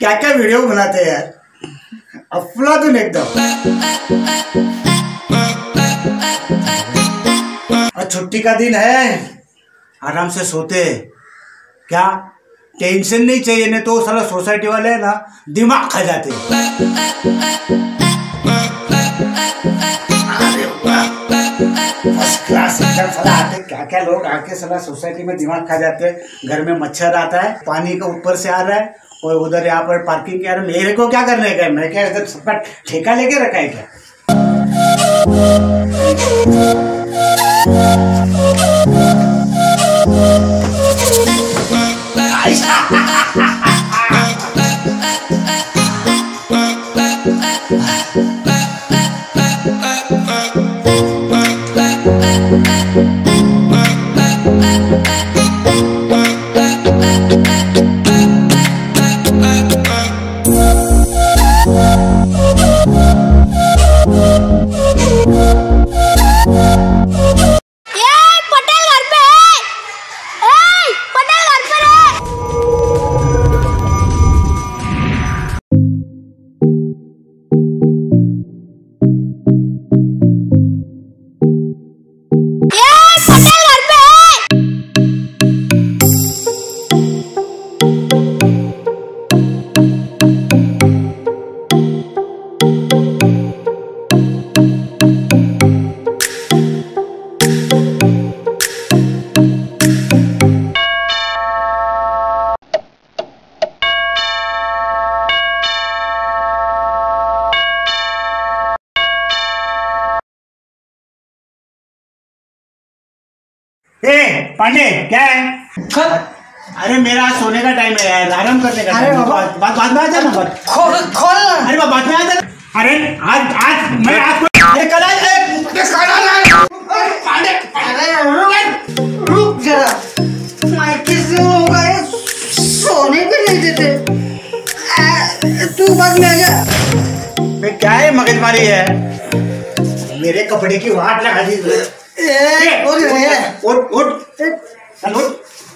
क्या क्या वीडियो बनाते हैं यार? अफलातून एकदम। और छुट्टी का दिन है, आराम से सोते। क्या? टेंशन नहीं चाहिए, नहीं तो साला सोसाइटी वाले है ना, दिमाग खा जाते। क्या क्या लोग आके साला सोसाइटी में दिमाग खा जाते हैं? घर में मच्छर आता है, पानी का ऊपर से आ रहा है और उधर यहाँ पर पार्किंग के यार मेरे को क्या करने है मैं क्या इधर सबका ठेका लेके रखा है क्या? पांडे क्या है? अरे मेरा आज सोने का टाइम है यार आराम करने का अरे। बात बात बाद में आ जाना बात। खोल खोल। अरे बाद में आ जाना अरे आज आज मैं आज अरे कल आज ए, पांडे अरे रुक रुक जरा। माइके से होगा ये सोने भी नहीं देते। तू बाद में आ जा। मैं क्या है मगजमारी है? मेरे कपड़े की वाट लगा दी। उठ। उठ उठ। चल उठ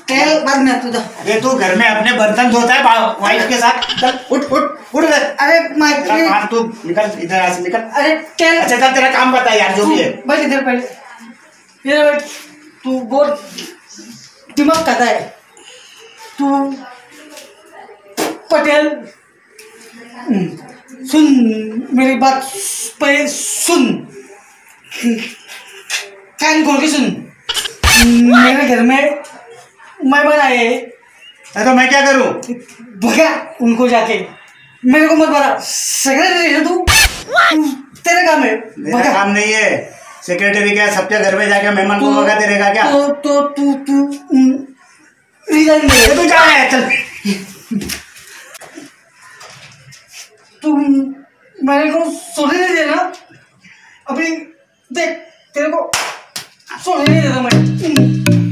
तेल बाद में तू जा अरे तू घर में अपने बर्तन धोता है वाइफ के साथ। चल उठ उठ उठ अरे माइके तू निकल इधर से निकल। अरे तेल अच्छा चल तेरा काम बता यार जो भी है। बैठ इधर पहले ये बैठ। तू बहुत दिमाग खाता है? तू पटेल। हम्म, सुन मेरी बात पहले सुन। कान खोल के सुन। मेरे घर में मेहमान आए तो मैं क्या करूँ? भगा उनको जाके। मेरे को मत बता सेक्रेटरी है तू? तेरा काम है। मेरा काम नहीं है। सेक्रेटरी क्या सबके घर में जाके मेहमान को भगाते रहेगा क्या? तो तो तू तू रिजाइन दे तू क्या है चल। तू मेरे को सोने नहीं देना अभी देख तेरे को सोने नहीं देता मैं चल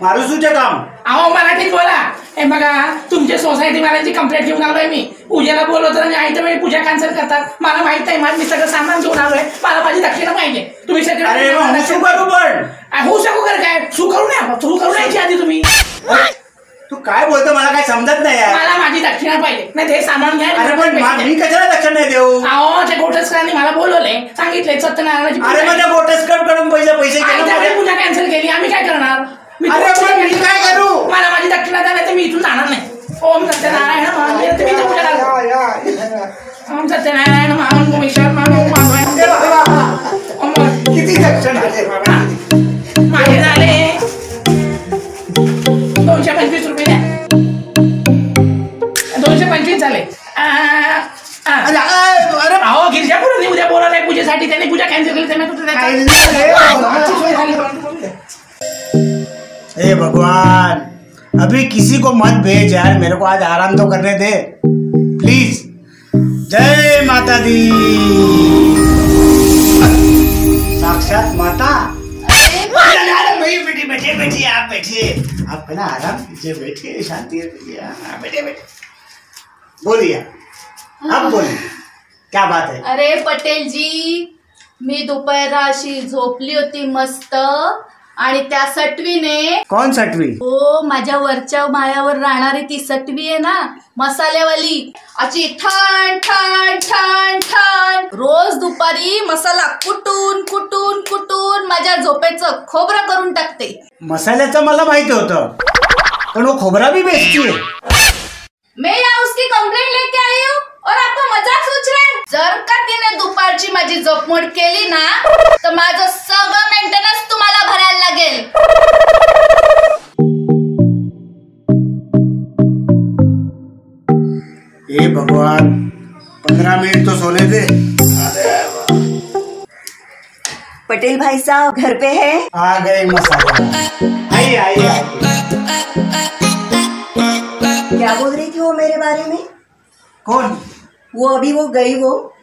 मारुसूचे काम. अहो मराठीत बोला. हे बघा तुमच्या सोसायटी वाल्यांची कंप्लेंट घेऊन आलोय मी. पूजेला बोलवतो आणि तर वेळी पूजा कॅन्सल करतात. मला माहीत आहे माझं मी सगळं सामान घेऊन आलोय. मला माझी दक्षिणा पाहिजे. तुम्ही सगळं होऊ शकू कर काय? सू करू नये सू करू नये आधी तुम्ही. तू काय बोलतो मला काय समजत नाही मला माझी दक्षिणा पाहिजे. नाही ते सामान घ्या. मी कशाला लक्ष नाही देऊ? अहो त्या घोटसकरांनी मला बोलवले. सांगितले सत्यनारायणाची पैसे पूजा कॅन्सल केली. आम्ही काय करणार? अरे पण मी काय करू? मला माझी दक्षिणा द्या नाही तर मी इथून जाणार नाही. ओम सत्यनारायण महादेव तुम्ही इथं पूजा करा ओम सत्यनारायण महान भूमेश्वर महान ओम किती दक्षिण अभी किसी को मत भेज यार मेरे को आज आराम तो करने दे। प्लीज़ जय माता दी साक्षात माता। अरे आप है ना आराम कीजिए बैठिए शांति हाँ, बैठिए बैठिए। बोलिए। अब बोलिए। क्या बात है? अरे पटेल जी मी दुपारा अशी झोपली होती मस्त। आणि त्या सटवीने कौन सटवी? हो माझ्या वरच्या माळ्यावर राहणारी ती सटवी आहे ना मसाल्यावाली. अशी ठण ठण ठण ठण. रोज दुपारी मसाला कुटून कुटून कुटून माझ्या झोपेचं खोबरं करून टाकते. मसाल्याचं मला माहिती होतं. पण वो खोबरा भी बेचती है मैं यहाँ उसकी कंप्लेंट लेके आई हूँ? और आपको मजाक सोच रहे हैं? जर का तिने दुपारची माझी जपमोड केली ना तर माझं सगळं मेंटेनन्स तुम्हाला भरायला लागेल. हे भगवान पंद्रह मिनट तो सोने दे. पटेल भाई साहब घर पे है? आ गए। क्या बोल रही थी वो मेरे बारे में? कौन? वो अभी वो गई वो।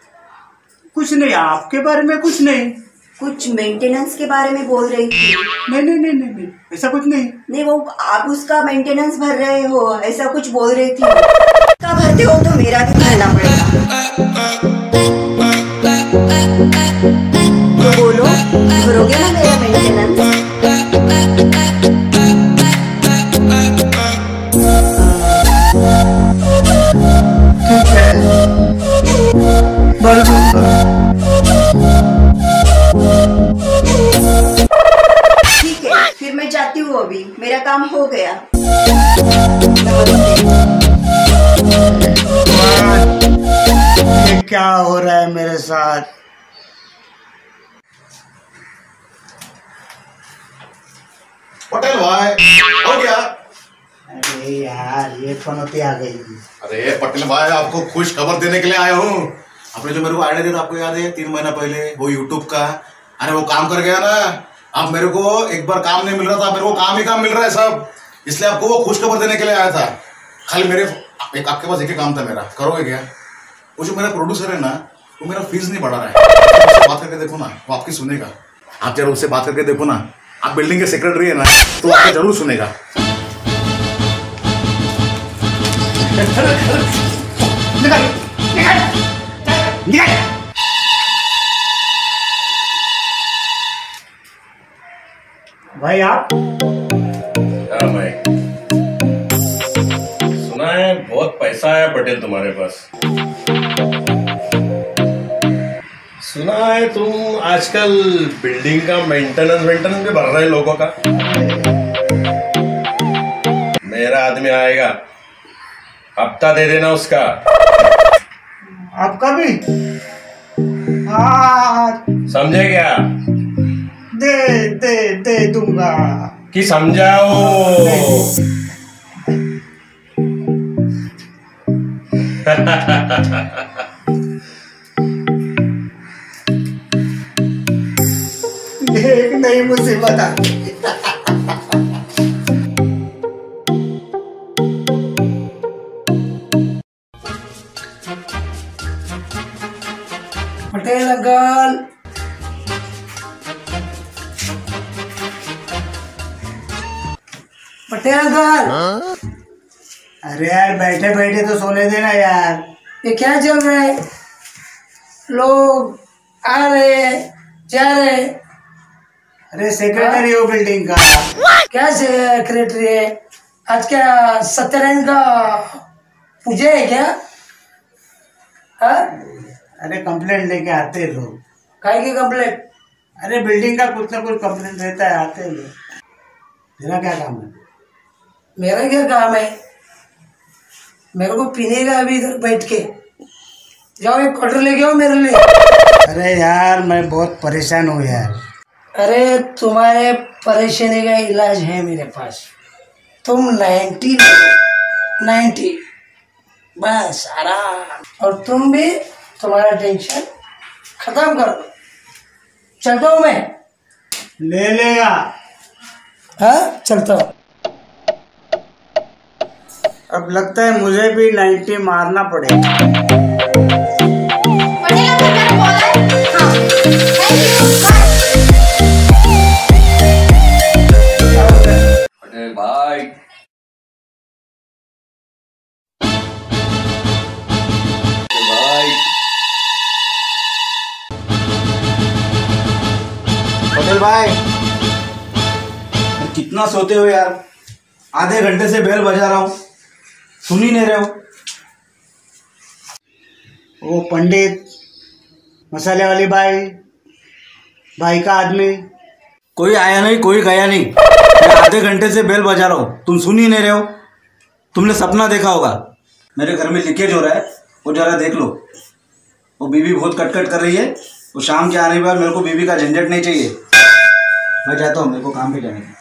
कुछ नहीं आपके बारे में कुछ नहीं। कुछ मेंटेनेंस के बारे में बोल रही थी। नहीं नहीं नहीं नहीं, नहीं ऐसा कुछ नहीं। नहीं वो आप उसका मेंटेनेंस भर रहे हो ऐसा कुछ बोल रही थी। का भरते हो तो मेरा भी भरना पड़ेगा। ठीक है फिर मैं जाती हूँ अभी। मेरा काम हो गया। ये क्या हो रहा है मेरे साथ? पटेल भाई हो गया? अरे यार ये पनौती आ गई? अरे पटेल भाई आपको खुश खबर देने के लिए आया हूँ। आपने जो मेरे को आइडिया दिया था आपको याद है, तीन महीना पहले वो यूट्यूब का, अरे वो काम कर गया ना, अब मेरे को एक बार काम नहीं मिल रहा था, मेरे को काम ही काम मिल रहा है सब, इसलिए आपको वो खुश खबर देने के लिए आया था। खाली मेरे एक आपके पास एक ही काम था मेरा, करोगे क्या? वो जो मेरा प्रोड्यूसर है ना, वो मेरा फ़ीस नहीं बढ़ा रहा है। उससे बात करके देखो ना, वो आपकी सुनेगा। आप जरा उससे बात करके देखो ना, आप बिल्डिंग के सेक्रेटरी है ना तो आपको ज़रूर सुनेगा। निकल भाई आप? हाँ भाई। सुना है बहुत पैसा है पटेल तुम्हारे पास। सुना है तुम आजकल बिल्डिंग का मेंटेनेंस मेंटेनेंस भी भर रहे हैं लोगों का। मेरा आदमी आएगा हफ़्ता दे देना उसका। आपका भी? हाँ। समझे क्या? दे दे दे दूँगा। कि समझाओ। देख नहीं मुसीबत आ पटेल अंकल। अरे यार बैठे बैठे तो सोने देना यार। ये क्या चल रहा है? लोग आ रहे जा रहे अरे सेक्रेटरी हो बिल्डिंग का। क्या सेक्रेटरी है? आज क्या सत्यनारायण का पूजा है क्या? हाँ? अरे कंप्लेंट लेके आते हैं लोग। काय की कंप्लेंट अरे बिल्डिंग का कुछ ना कुछ कंप्लेंट रहता है आते हैं लोग। तेरा क्या काम है? मेरा क्या काम है? मेरे को पीने का अभी इधर बैठ के। जाओ एक क्वार्टर लेके आओ मेरे लिए। अरे यार मैं बहुत परेशान हूँ यार। अरे तुम्हारे परेशानी का इलाज है मेरे पास। तुम नाइन्टी नाइन्टी बस आराम। और तुम भी तुम्हारा टेंशन खत्म कर दो। चलता हूँ मैं। ले लेगा। हाँ चलता हूँ। अब लगता है मुझे भी नाइन्टी मारना पड़ेगा। भाई। कितना सोते हो यार? आधे घंटे से बेल बजा रहा हूँ। सुन ही नहीं रहे हो। वो पंडित मसाले वाली भाई भाई का आदमी। कोई आया नहीं कोई गया नहीं। मैं आधे घंटे से बेल बजा रहा हूँ। तुम सुन ही नहीं रहे हो। तुमने सपना देखा होगा। मेरे घर में लीकेज हो रहा है। वो जरा देख लो। वो बीबी बहुत कटकट कर रही है। वो शाम के आने के बाद मेरे को बीबी का झंझट नहीं चाहिए। मैं जाता हूँ मेरे को काम पे जाने का